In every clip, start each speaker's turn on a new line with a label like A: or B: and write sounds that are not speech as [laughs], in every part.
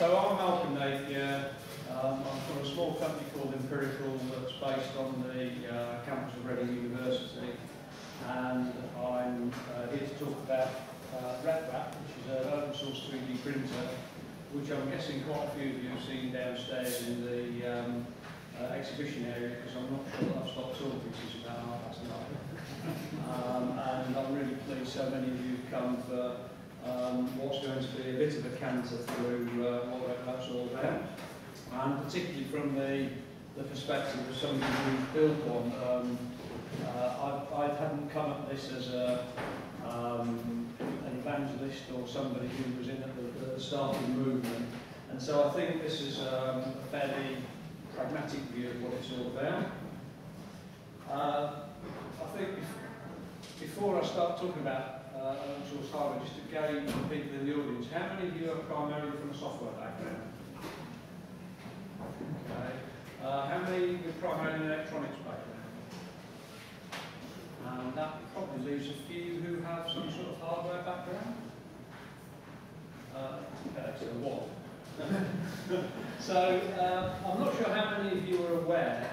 A: So I'm Malcolm Napier. Um, I'm from a small company called Empirical that's based on the uh, campus of Reading University. And I'm uh, here to talk about uh, RepRap, which is an open source 3D printer, which I'm guessing quite a few of you have seen downstairs in the um, uh, exhibition area, because I'm not sure that I've stopped talking, is about half past nine. [laughs] um, and I'm really pleased so many of you have come for um, what's going to be a bit of a canter through uh, what RepRap's all about. And particularly from the, the perspective of somebody who's built one, um, uh, I, I hadn't come at this as a, um, an evangelist or somebody who was in at the, the start of the movement. And so I think this is um, a fairly pragmatic view of what it's all about. Uh, I think before I start talking about uh, open source hardware, just to gauge the people in the audience, how many of you are primarily from a software background? Okay. Uh, how many are primarily in electronics background? And that probably leaves a few who have some sort of hardware background. Uh, okay, so one. [laughs] so uh, I'm not sure how many of you are aware,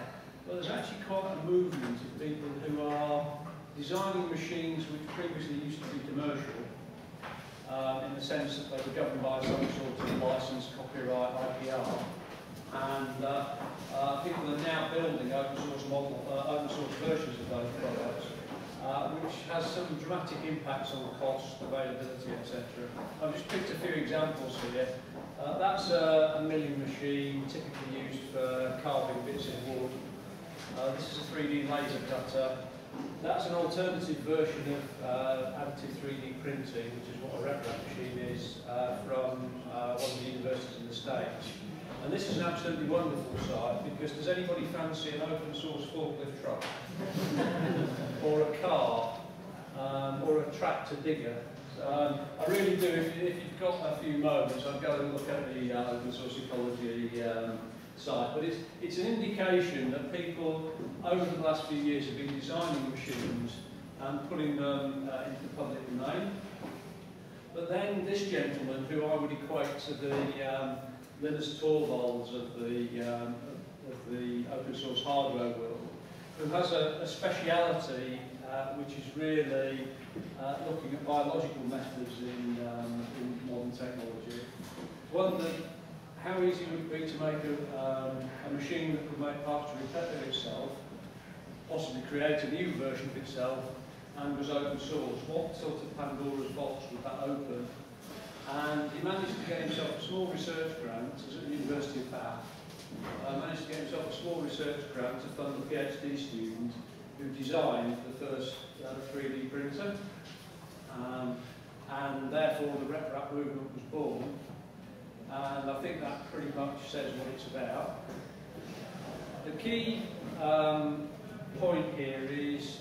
A: but there's actually quite a movement of people who are designing machines which previously used to be commercial, um, in the sense that they were governed by some sort of license, copyright, IPR. And uh, uh, people are now building open source model, uh, open source versions of those products, uh, which has some dramatic impacts on cost, availability, etc. I've just picked a few examples here. Uh, that's a, a milling machine typically used for carving bits of wood. Uh, this is a 3D laser cutter. That's an alternative version of uh, additive 3D printing, which is what a RepRap machine is, uh, from uh, one of the universities in the States. And this is an absolutely wonderful site because does anybody fancy an open source forklift truck? [laughs] or a car? Um, or a tractor digger? Um, I really do, if, if you've got a few moments, I'd go and look at the uh, open source ecology um, But it's, it's an indication that people over the last few years have been designing machines and putting them uh, into the public domain. But then this gentleman, who I would equate to the um, Linus Torvalds of the, um, of the open source hardware world, who has a, a speciality uh, which is really uh, looking at biological methods in, um, in modern technology. One that how easy would it be to make a, um, a machine that could make parts to repair itself, possibly create a new version of itself, and was open source? What sort of Pandora's box would that open? And he managed to get himself a small research grant at the University of Bath. Uh, managed to get himself a small research grant to fund a PhD student who designed the first uh, 3D printer. Um, and therefore the RepRap movement was born I think that pretty much says what it's about. The key um, point here is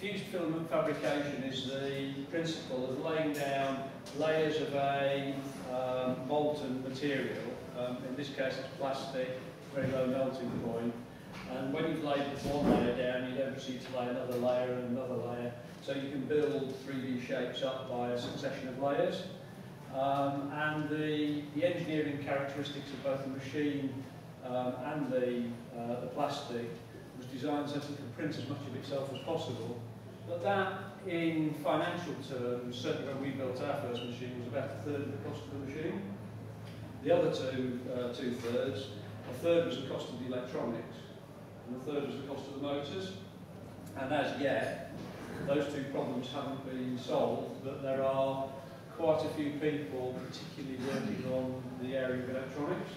A: fused filament fabrication is the principle of laying down layers of a um, molten material. Um, in this case it's plastic, very low melting point. And when you've laid one layer down, you don't proceed to lay another layer and another layer. So you can build 3D shapes up by a succession of layers. Um, and the, the engineering characteristics of both the machine um, and the, uh, the plastic was designed so it could print as much of itself as possible. But that, in financial terms, certainly when we built our first machine, was about a third of the cost of the machine. The other two, uh, two thirds, a third was the cost of the electronics, and a third was the cost of the motors. And as yet, those two problems haven't been solved, but there are quite a few people particularly working on the area of electronics.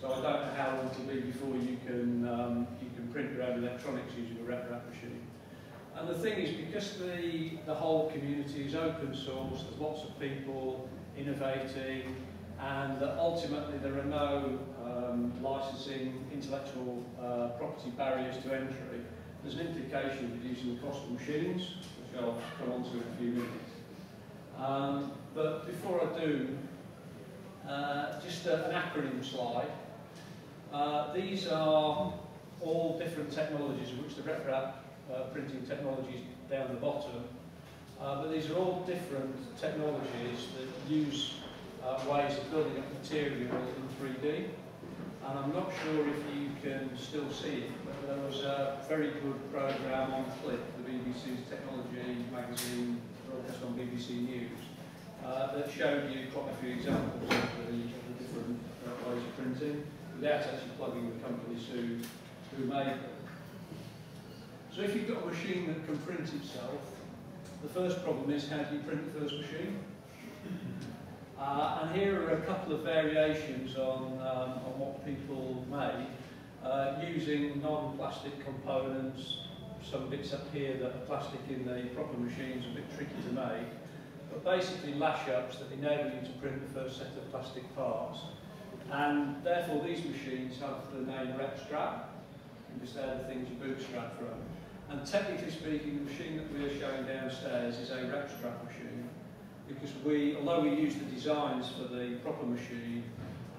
A: So I don't know how long it'll be before you can, um, you can print your own electronics using a RepRap machine. And the thing is, because the, the whole community is open source, there's lots of people innovating, and ultimately there are no um, licensing, intellectual uh, property barriers to entry, there's an implication of reducing the cost of machines, which I'll come on to in a few minutes. Um, but before I do, uh, just a, an acronym slide. Uh, these are all different technologies, which the RepRap uh, printing technologies down the bottom. Uh, but these are all different technologies that use uh, ways of building up material in 3D. And I'm not sure if you can still see it, but there was a very good programme on Click, the BBC's technology magazine broadcast on BBC News, uh, that showed you quite a few examples of the, the different uh, ways of printing, without actually plugging the companies who, who made them. So if you've got a machine that can print itself, the first problem is how do you print the first machine? [coughs] Uh, and here are a couple of variations on, um, on what people made, uh, using non-plastic components, some bits up here that are plastic in the proper machines, a bit tricky to make. But basically lash-ups that enable you to print the first set of plastic parts. And therefore these machines have the name rep strap, because they're the things you bootstrap from. And technically speaking, the machine that we're showing downstairs is a rep strap machine, because we, although we use the designs for the proper machine,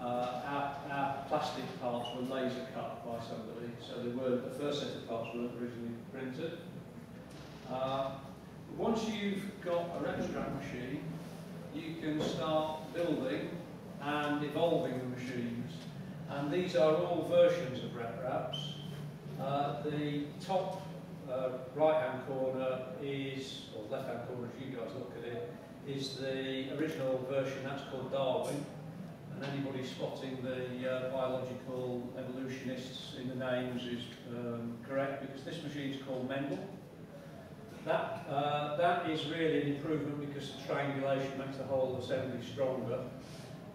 A: uh, our, our plastic parts were laser cut by somebody, so they weren't, the first set of parts weren't originally printed. Uh, once you've got a RepStrap machine, you can start building and evolving the machines. And these are all versions of RepRaps. Uh, the top uh, right-hand corner is, or left-hand corner as you guys look at it, is the original version, that's called Darwin. Anybody spotting the uh, biological evolutionists in the names is um, correct because this machine is called Mendel. That, uh, that is really an improvement because the triangulation makes the whole assembly stronger.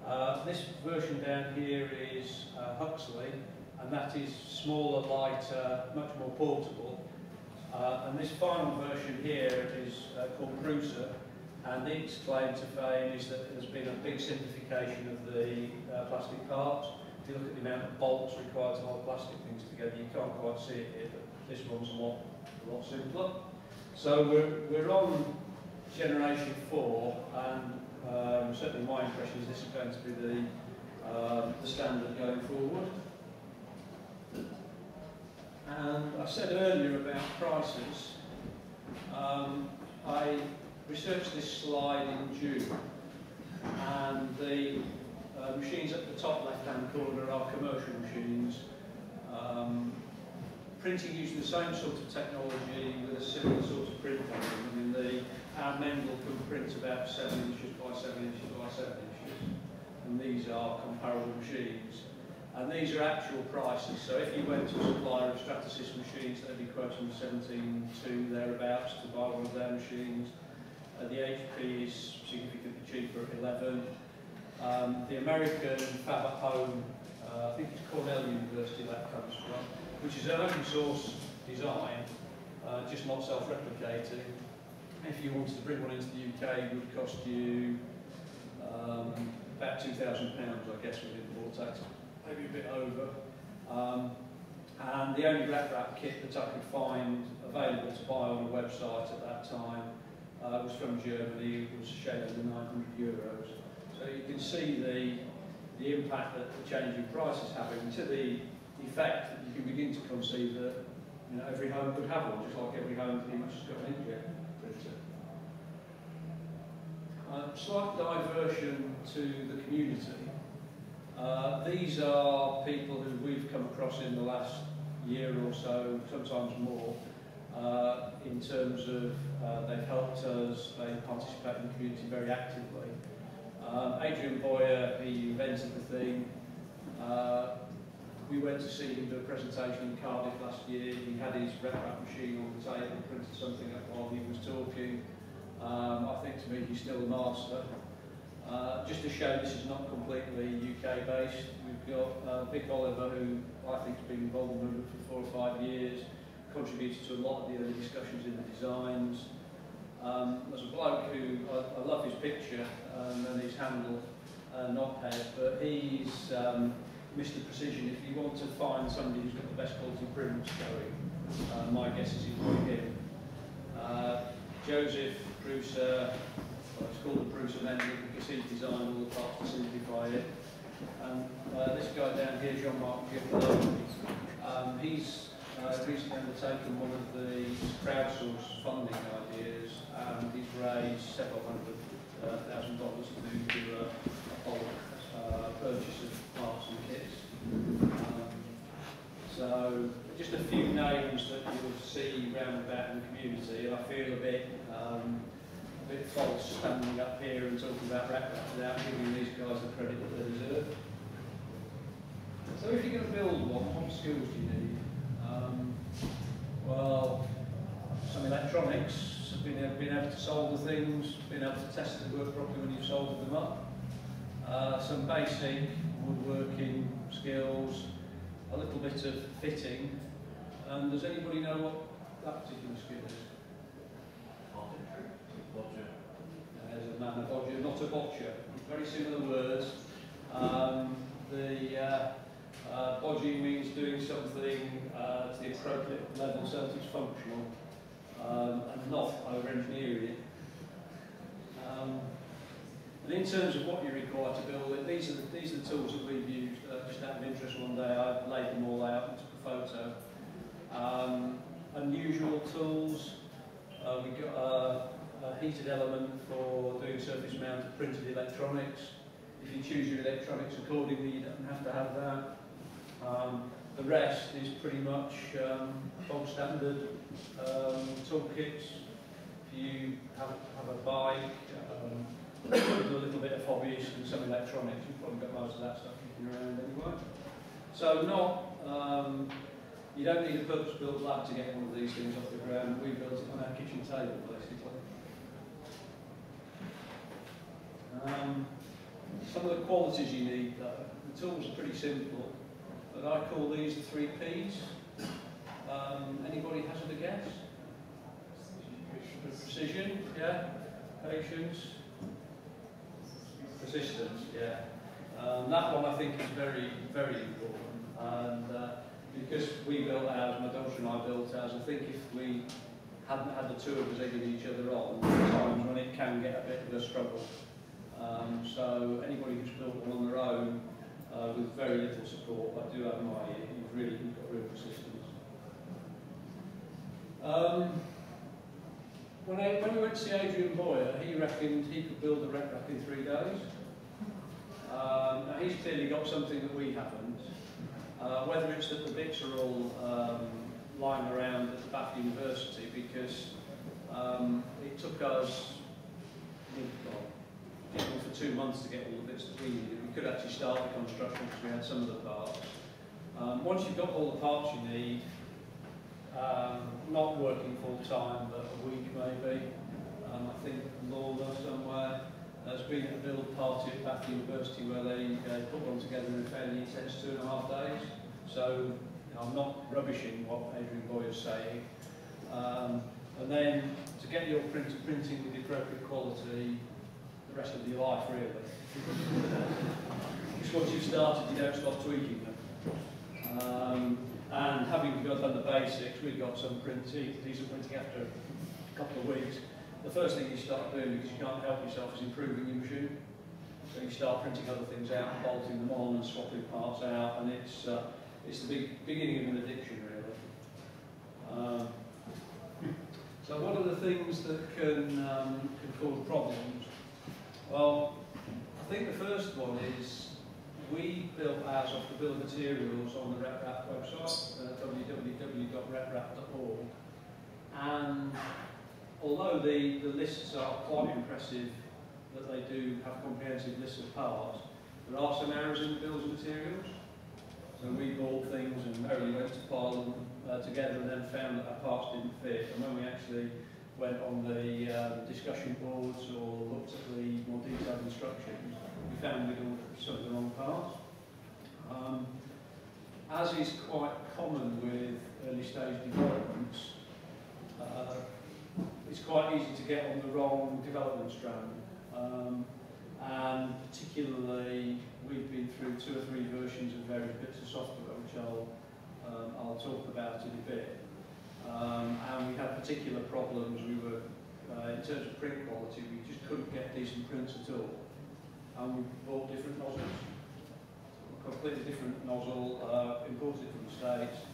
A: Uh, this version down here is uh, Huxley, and that is smaller, lighter, much more portable. Uh, and this final version here is uh, called Prusa, and its claim to fame is that there's been a big simplification of the uh, plastic parts. If you look at the amount of bolts required to hold plastic things together, you can't quite see it here, but this one's a lot, a lot simpler. So we're, we're on generation four, and um, certainly my impression is this is going to be the, um, the standard going forward. And I said earlier about prices. Um, I researched this slide in June, and the uh, machines at the top left-hand corner are commercial machines, um, printing using the same sort of technology with a similar sort of print them. I mean, the, our Mendel can print about 7 inches by 7 inches by 7 inches, and these are comparable machines. And these are actual prices, so if you went to a supplier of Stratasys machines, they'd be quoting 17 to thereabouts to buy one of their machines. Uh, the HP is significantly cheaper at 11. Um, the American Fab at Home, uh, I think it's Cornell University that comes from, which is an open source design, uh, just not self-replicating. If you wanted to bring one into the UK, it would cost you um, about £2,000, I guess, with import tax, maybe a bit over. Um, and the only RepRap kit that I could find available to buy on a website at that time uh, was from Germany, it was a shade under 900 euros. So you can see the, the impact that the change in price is having to the effect that you can begin to conceive that you know, every home could have one, just like every home pretty much has got an inkjet printer. Uh, slight diversion to the community. Uh, these are people who we've come across in the last year or so, sometimes more, uh, in terms of uh, they've helped us, they participate in the community very actively. Um, Adrian Bowyer, he invented the thing. Uh, we went to see him do a presentation in Cardiff last year. He had his RepRap machine on the table, printed something up while he was talking. Um, I think to me he's still a master. Uh, just to show this is not completely UK based, we've got uh, Vik Olliver who I think has been involved in the movement for four or five years contributed to a lot of the early discussions in the designs. Um, there's a bloke who, I, I love his picture um, and his handle, uh, nophead, but he's um, Mr Precision. If you want to find somebody who's got the best quality prints going, uh, my guess is will be him. Uh, Josef Prusa, well, it's called the Prusa Mendel because he designed all the parts to simplify it. And uh, this guy down here, Jean-Marc Giacomo, um, he's uh, recently undertaken one of the crowdsource funding ideas and he's raised several hundred uh, thousand dollars to, to uh, bulk uh, purchase of parts and kits. Um, so just a few names that you'll see round about in the community, and I feel a bit um, a bit false standing up here and talking about RAP without giving these guys the credit that they deserve. So if you're going to build one, what skills do you need? Um, well, some electronics, have being, able, being able to solder things, being able to test the work properly when you've soldered them up. Uh, some basic woodworking skills, a little bit of fitting. And does anybody know what that particular skill is? There's a man, a bodger, not a botcher. Very similar words. Um, the uh, uh, bodging means doing something uh, to the appropriate level so it's functional um, and not over-engineering it. Um, and in terms of what you require to build it, these are the, these are the tools that we've used. Uh, just out of interest one day, I laid them all out and took a photo. Um, unusual tools. Uh, we got a, a heated element for doing surface mounted printed electronics. If you choose your electronics accordingly, you don't have to have that. Um, the rest is pretty much um, bog standard um, toolkits. If you have, have a bike, um, [coughs] do a little bit of hobbyist and some electronics, you've probably got most of that stuff kicking around anyway. So not, um, you don't need a purpose-built lab to get one of these things off the ground. We built it on our kitchen table, basically. Um, some of the qualities you need, though, the tools are pretty simple, but I call these the three Ps. Um, anybody hazard a guess? Precision, yeah. Patience, persistence, yeah. Um, that one I think is very, very important. And uh, because we built ours, my daughter and I built ours, I think if we hadn't had the two of us egging each other on, times when it can get a bit of a struggle. Um, so anybody who's built one on their own uh, with very little support, I do admire you. You've really you've got real persistence. Um, when, I, when we went to see Adrian Bowyer, he reckoned he could build a RepRap in three days. Um, now he's clearly got something that we haven't. Uh, whether it's that the bits are all um, lying around at Bath University because um, it took us well, for two months to get all the bits that we needed. We could actually start the construction because we had some of the parts. Um, once you've got all the parts you need, um, not working full time, but a week maybe. Um, I think Laura somewhere has been at a build party at Bath University where they uh, put one together in a fairly intense two and a half days. So you know, I'm not rubbishing what Adrian Boy is saying. Um, and then to get your printer printing with the appropriate quality rest of your life really. Because once you've started you don't stop tweaking them. Um, and having done the basics, we got some print, decent printing after a couple of weeks the first thing you start doing, because you can't help yourself, is improving your machine. So you start printing other things out, bolting them on, and swapping parts out, and it's uh, it's the big, beginning of an addiction, really. Um, so what are the things that can um, can cause problems? Well, I think the first one is we built ours off the bill of materials on the RepRap website, uh, www.reprap.org, and although the, the lists are quite impressive, that they do have comprehensive lists of parts, there are some errors in the bills of materials. So we bought things and merrily went to pile them uh, together and then found that our parts didn't fit. And when we actually went on the uh, discussion boards or looked at the more detailed instructions, we found we'd ordered some of the wrong parts. Um, as is quite common with early stage developments, uh, it's quite easy to get on the wrong development strand. Um, and particularly, we've been through two or three versions of various bits of software, which I'll, um, I'll talk about in a bit. Um, and we had particular problems. We were, uh, in terms of print quality, we just couldn't get decent prints at all. And we bought different nozzles. A completely different nozzle, uh, imported from the States.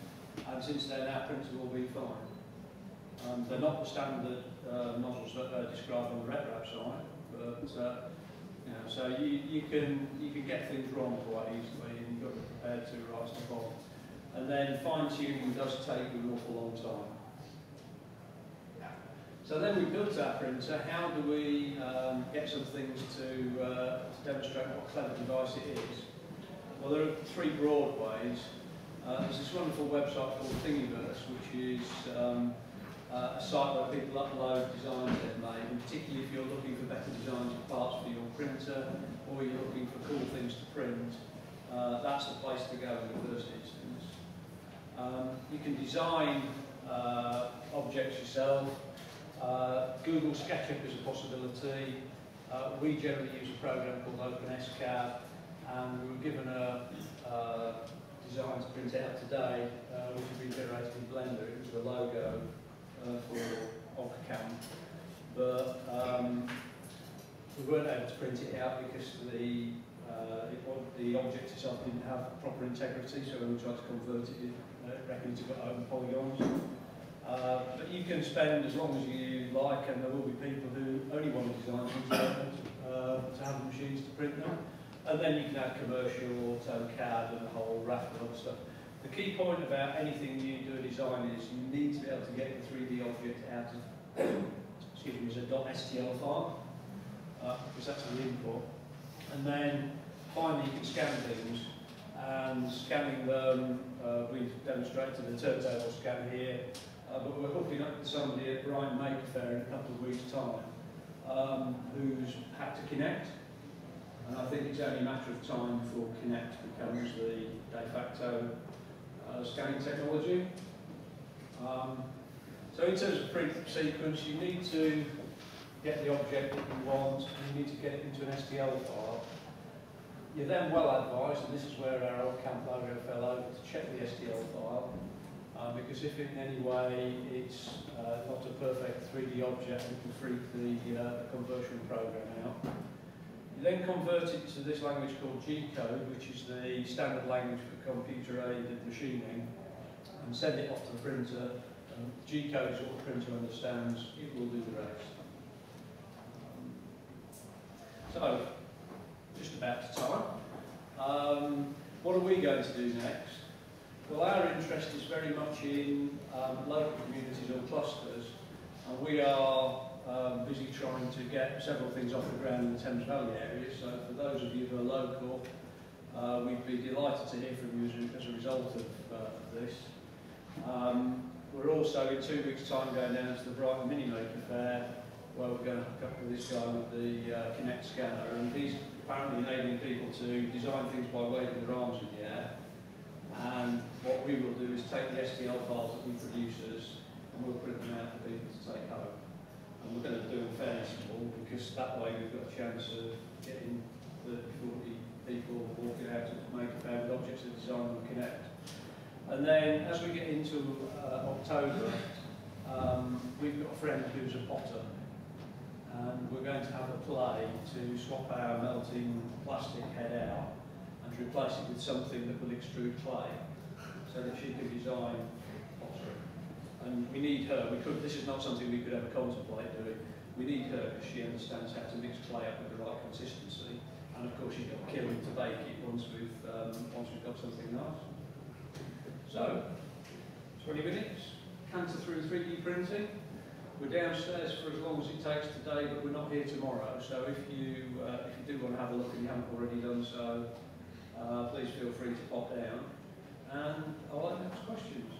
A: And since then, our prints have all been fine. They're not the standard uh, nozzles that are described on the RepRap site, but uh, You know, so you, you can you can get things wrong quite easily and you've got to be prepared to right stuff off. And then fine tuning does take an awful long time. So then we built our printer. How do we um, get some things to, uh, to demonstrate what clever device it is? Well, there are three broad ways. Uh, there's this wonderful website called Thingiverse, which is um, uh, a site where people upload designs they've made, and particularly if you're looking for better designs of parts for your printer, or you're looking for cool things to print, uh, that's the place to go in the first instance. Um, you can design uh, objects yourself. Uh, Google SketchUp is a possibility. Uh, we generally use a program called OpenSCAD, and we were given a, uh, design to print out today, uh, which has been generated in Blender. It was the logo uh, for OggCamp. But um, we weren't able to print it out because the uh, the object itself didn't have proper integrity, so when we tried to convert it, it reckoned to polygons. Uh, but you can spend as long as you like, and there will be people who only want to design things uh, to have machines to print them. And then you can add commercial, AutoCAD, and a whole raft of other stuff. The key point about anything you do a design is you need to be able to get the 3D object out of, excuse me, as a .stl file, uh, because that's the input. And then finally you can scan things, and scanning them, uh, we've demonstrated the turntable scan here, uh, but we're hooking up with somebody at Brighton Maker Faire in a couple of weeks' time, um, who's had to connect, and I think it's only a matter of time before Kinect becomes the de facto uh, scanning technology. Um, so in terms of print sequence, you need to get the object that you want, and you need to get it into an STL file. You're then well advised, and this is where our OggCamp logo fell over, to check the STL file, uh, because if in any way it's uh, not a perfect 3D object, we can freak the uh, conversion program out. You then convert it to this language called G-code, which is the standard language for computer-aided machining, and send it off to the printer. Um, G-code is what the printer understands, it will do the rest. So, just about to time. Um, what are we going to do next? Well, our interest is very much in um, local communities or clusters, and we are um, busy trying to get several things off the ground in the Thames Valley area. So for those of you who are local, uh, we'd be delighted to hear from you as a, result of, uh, this. Um, we're also in two weeks' time going down to the Brighton Mini Maker Fair, where we're going to hook up with this guy with the uh, Kinect scanner, and he's apparently enabling people to design things by waving their arms in the air. And what we will do is take the STL files that we produce and we'll print them out for people to take home. And we're going to do them fairly small because that way we've got a chance of getting the 40 people walking out to make a with objects that design and connect. And then as we get into uh, October, um, we've got a friend who's a potter and we're going to have a play to swap our melting plastic head out and replace it with something that will extrude clay so that she can design pottery and we need her. We could. This is not something we could ever contemplate doing. We need her because she understands how to mix clay up with the right consistency, and of course she's got kiln to bake it once we've um, once we've got something nice. So, 20 minutes, canter through 3D printing. We're downstairs for as long as it takes today, but we're not here tomorrow. So if you uh, if you do want to have a look and you haven't already done so, Uh, please feel free to pop down. And I'll answer questions.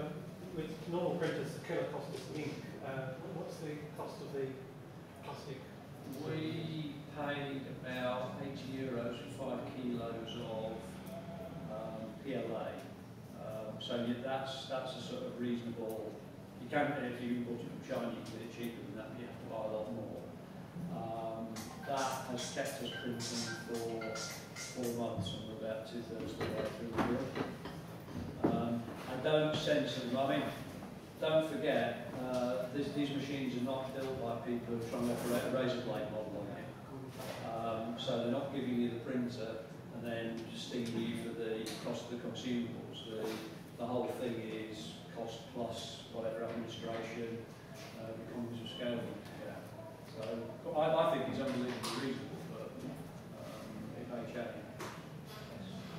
B: Um, with normal printers, the killer cost is ink. Uh, what's the cost of the plastic?
A: We paid about 80 euros for five kilos of um, PLA. Um, so you, that's that's a sort of reasonable. You can if you import it from China, you can get it cheaper than that, but you have to buy a lot more. Um, that has kept us printing for four months, and we're about two thirds of the way through the year. Don't censor them. I mean, don't forget, uh, this, these machines are not built by people who are trying to operate a razor blade model on it. Um, so they're not giving you the printer and then stinging you for the cost of the consumables. The, the whole thing is cost plus whatever administration, uh, economies of scale. So I, I think it's unbelievably reasonable for um, if they change.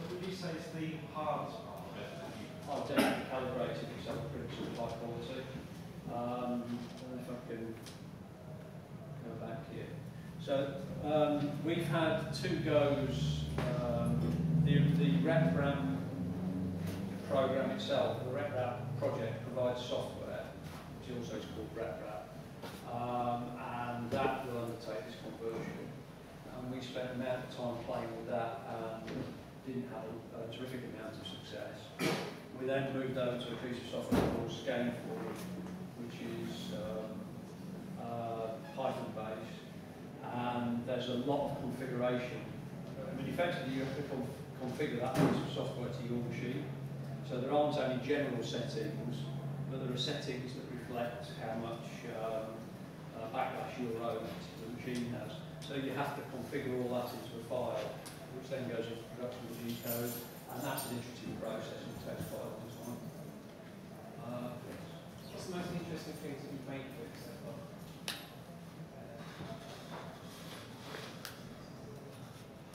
C: Would you say it's the hardest part of it? that you-
A: I've definitely calibrated printers are high quality. Um, I if I can go back here. So um, we've had two goes. Um, the the RepRap program itself, the RepRap project provides software, which also is called RepRap, um, and that will undertake this conversion. And we spent an amount of time playing with that and didn't have a, a terrific amount of success. We then moved over to a piece of software called Skeinforge, which is um, uh, Python based, and there's a lot of configuration. I mean, effectively, you have to conf configure that piece of software to your machine. So there aren't only general settings, but there are settings that reflect how much um, uh, backlash your own machine has. So you have to configure all that into a file, which then goes into production with G code, and that's an interesting process and it takes quite a long time. Uh,
B: What's the most interesting thing that you've made for it so far?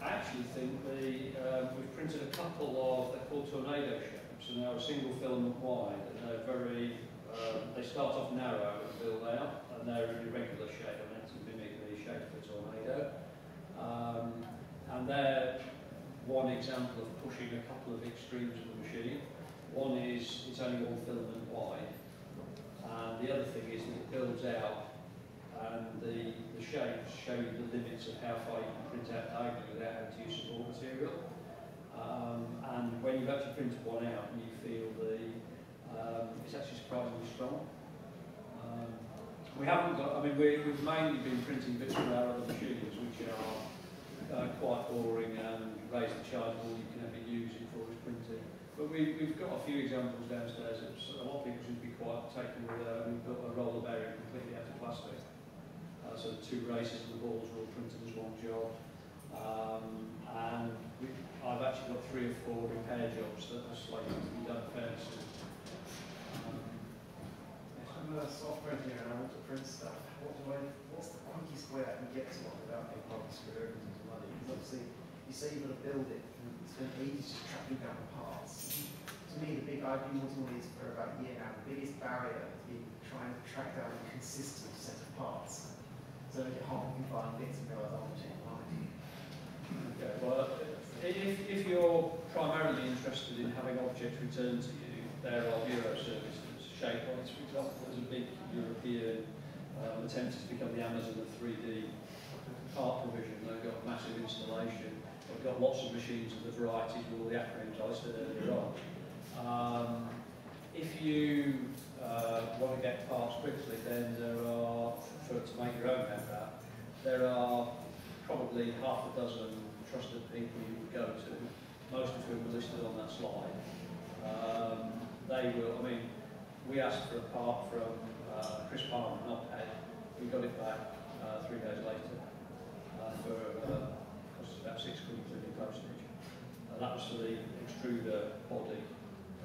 A: I actually think the, um, we've printed a couple of, they're called tornado shapes, and they're a single filament wide, and they're very, um, they start off narrow and build out, and they're an irregular shape, I meant to mimic the shape of a tornado. Um, and they're one example of pushing a couple of extremes of the machine. One is it's only one filament wide, and the other thing is that it builds out and the, the shapes show you the limits of how far you can print out diagonally without having to use support material. Um, and when you've actually printed one out, you feel the, um, it's actually surprisingly strong. Um, we haven't got, I mean, we, we've mainly been printing bits from our other machines, which are uh, quite boring and raise the charge all you can ever use it for is printing. But we, we've got a few examples downstairs. It's, a lot of people to be quite taken with uh, we've got a roller bearing completely out of plastic. Uh, so the two races and the balls are all printed as one job. Um, and we, I've actually got three or four repair jobs that are slated to be done fairly soon. Um.
C: I'm a software engineer and I want to print stuff. What do I, what's the quickest way I can get to one without making problem screw everything to money? Because obviously, you say you've got to build it, and to be just tracking down the parts. To me, the big, I've been wanting of these for about a year now, the biggest barrier has been trying to track down a consistent set of parts. So I get half and find bits and realize I'm changing mine.
A: Okay, well, if, if you're primarily interested in having objects returned to you, there are bureau services. Shapeways, for example, there's a big European um, attempt to become the Amazon of 3D part provision. They've got massive installation. Got lots of machines of the varieties with all the acronyms I said earlier on. Um, if you uh, want to get parts quickly, then there are, for, to make your own MRAP, there are probably half a dozen trusted people you would go to, most of whom are listed on that slide. Um, they will, I mean, we asked for a part from uh, Chris Palmer, nophead. We got it back uh, three days later uh, for us about six quid including postage. Uh, that was for the extruder body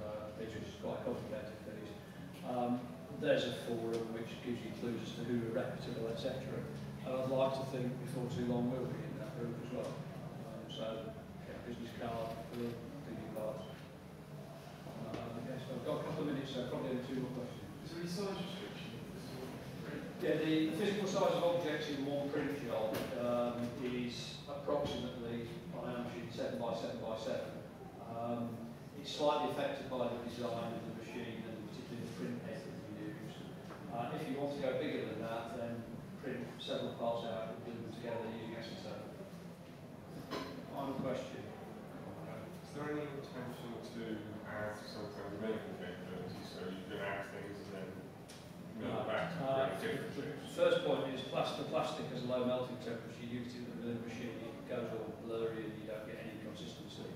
A: uh, which is quite complicated piece. Um, there's a forum which gives you clues as to who are reputable, etc. And I'd like to think before too long we'll be in that group as well. Um, so, get a business card for the thinking parts. Um, yes, I've got a couple of minutes, so probably only two more questions.
C: Is there any size restriction?
A: Yeah, the the physical size of objects in one print job um, is approximately, on our machine, seven by seven by seven. Um, it's slightly affected by the design of the machine and particularly the print head that we use. Uh, if you want to go bigger than that, then print several parts out and glue them together using acetone. Final question.
D: Is there any potential to add some kind of milling capability, so you can add things and then mill
A: Uh,
D: back
A: The first point is plastic, plastic has a low melting temperature, you use it in the machine, goes all blurry and you don't get any consistency.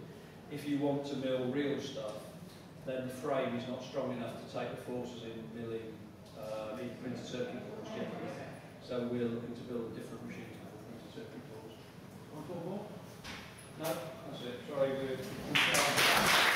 A: If you want to mill real stuff, then the frame is not strong enough to take the forces in milling uh, printed circuit boards generally. So we're looking to build a different machine for printed circuit boards. Want more? No? That's it. Sorry, we're...